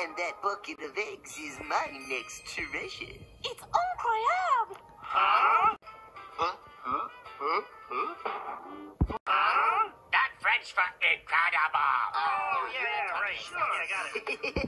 And that bucket of eggs is my next treasure. It's incroyable! Huh? Huh? Huh? Huh? Huh? That French for incredible. Oh, yeah, right. Sure, I got it.